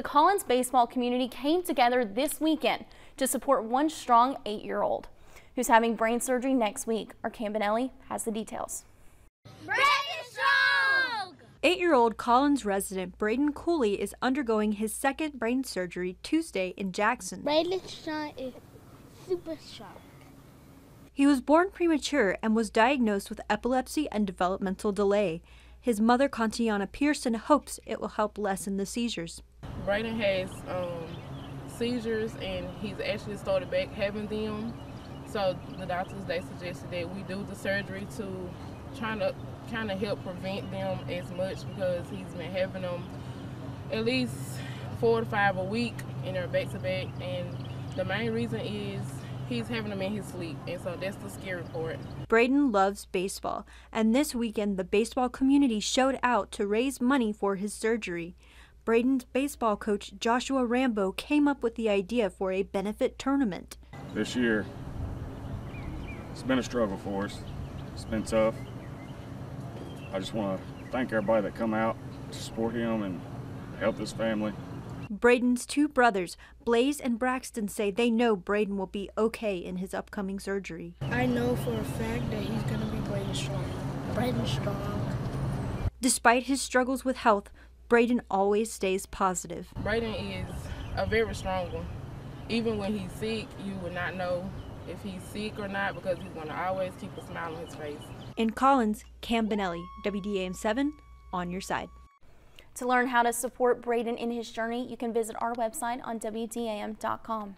The Collins baseball community came together this weekend to support one strong eight-year-old who's having brain surgery next week. Our Cam Bonelli has the details. Eight-year-old Collins resident Braden Cooley is undergoing his second brain surgery Tuesday in Jackson. Braden Strong is super strong. He was born premature and was diagnosed with epilepsy and developmental delay. His mother, Contiana Pearson, hopes it will help lessen the seizures. Braden has um, seizures and he's actually started back having them. So the doctors they suggested that we do the surgery to try to kind of help prevent them as much because he's been having them at least four to five a week and they're back to back. And the main reason is he's having them in his sleep, and so that's the scary part. Braden loves baseball, and this weekend the baseball community showed out to raise money for his surgery. Braden's baseball coach Joshua Rambo came up with the idea for a benefit tournament. This year, it's been a struggle for us. It's been tough. I just want to thank everybody that come out to support him and help this family. Braden's two brothers, Blaze and Braxton, say they know Braden will be okay in his upcoming surgery. I know for a fact that he's going to be Braden strong. Braden strong. Despite his struggles with health, Braden always stays positive. Braden is a very strong one. Even when he's sick, you would not know if he's sick or not because he's going to always keep a smile on his face. In Collins, Cam Bonelli, WDAM 7, on your side. To learn how to support Braden in his journey, you can visit our website on WDAM.com.